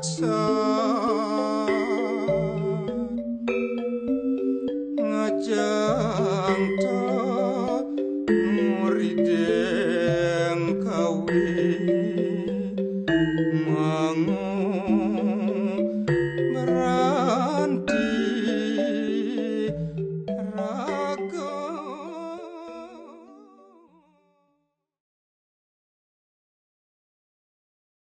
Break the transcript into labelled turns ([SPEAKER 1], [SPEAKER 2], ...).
[SPEAKER 1] saksa ngajang ta murideng kawin